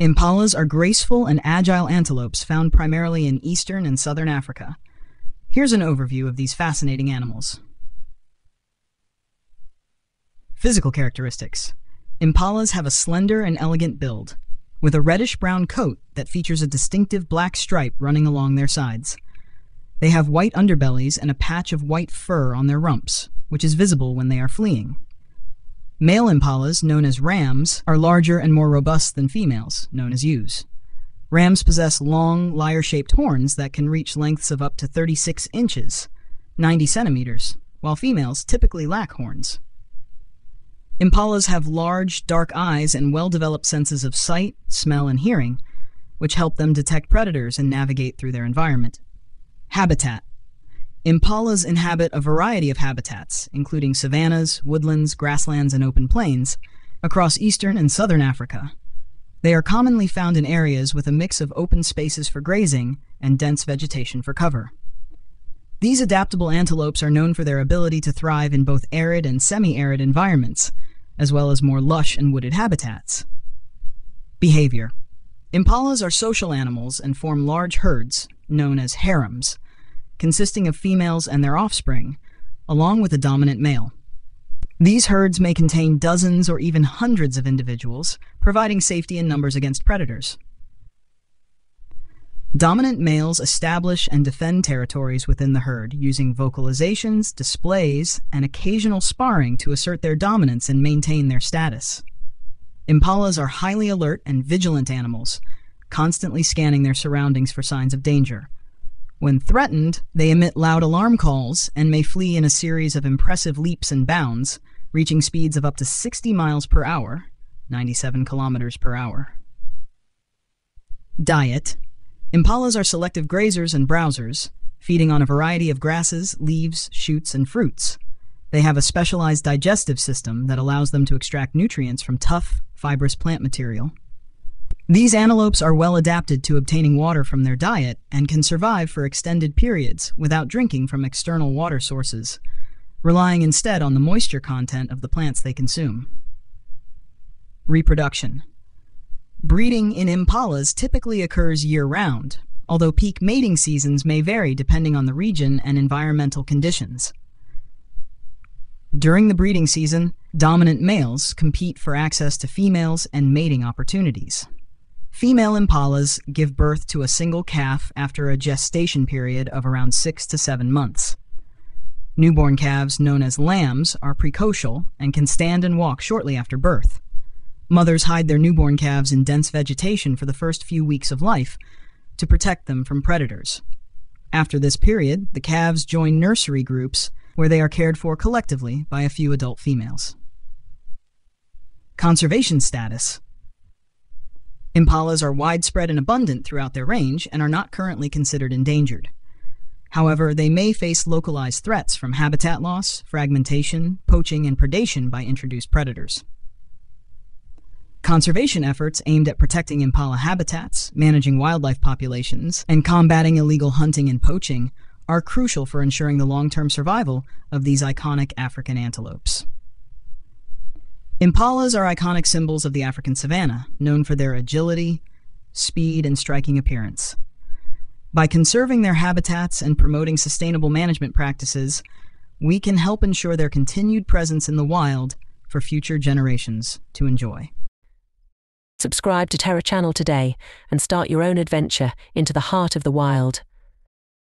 Impalas are graceful and agile antelopes found primarily in eastern and southern Africa. Here's an overview of these fascinating animals. Physical characteristics. Impalas have a slender and elegant build, with a reddish-brown coat that features a distinctive black stripe running along their sides. They have white underbellies and a patch of white fur on their rumps, which is visible when they are fleeing. Male impalas, known as rams, are larger and more robust than females, known as ewes. Rams possess long, lyre-shaped horns that can reach lengths of up to 36 inches, 90 centimeters, while females typically lack horns. Impalas have large, dark eyes and well-developed senses of sight, smell, and hearing, which help them detect predators and navigate through their environment. Habitat Impalas inhabit a variety of habitats, including savannas, woodlands, grasslands, and open plains, across eastern and southern Africa. They are commonly found in areas with a mix of open spaces for grazing and dense vegetation for cover. These adaptable antelopes are known for their ability to thrive in both arid and semi-arid environments, as well as more lush and wooded habitats. Behavior Impalas are social animals and form large herds, known as harems, consisting of females and their offspring, along with a dominant male. These herds may contain dozens or even hundreds of individuals, providing safety in numbers against predators. Dominant males establish and defend territories within the herd using vocalizations, displays, and occasional sparring to assert their dominance and maintain their status. Impalas are highly alert and vigilant animals, constantly scanning their surroundings for signs of danger, when threatened, they emit loud alarm calls and may flee in a series of impressive leaps and bounds, reaching speeds of up to 60 miles per hour, 97 kilometers per hour. Diet Impalas are selective grazers and browsers, feeding on a variety of grasses, leaves, shoots, and fruits. They have a specialized digestive system that allows them to extract nutrients from tough, fibrous plant material. These antelopes are well adapted to obtaining water from their diet and can survive for extended periods without drinking from external water sources, relying instead on the moisture content of the plants they consume. Reproduction Breeding in impalas typically occurs year-round, although peak mating seasons may vary depending on the region and environmental conditions. During the breeding season, dominant males compete for access to females and mating opportunities. Female impalas give birth to a single calf after a gestation period of around six to seven months. Newborn calves, known as lambs, are precocial and can stand and walk shortly after birth. Mothers hide their newborn calves in dense vegetation for the first few weeks of life to protect them from predators. After this period, the calves join nursery groups where they are cared for collectively by a few adult females. Conservation status Impalas are widespread and abundant throughout their range and are not currently considered endangered. However, they may face localized threats from habitat loss, fragmentation, poaching, and predation by introduced predators. Conservation efforts aimed at protecting impala habitats, managing wildlife populations, and combating illegal hunting and poaching are crucial for ensuring the long-term survival of these iconic African antelopes. Impalas are iconic symbols of the African savanna, known for their agility, speed, and striking appearance. By conserving their habitats and promoting sustainable management practices, we can help ensure their continued presence in the wild for future generations to enjoy. Subscribe to Terra Channel today and start your own adventure into the heart of the wild.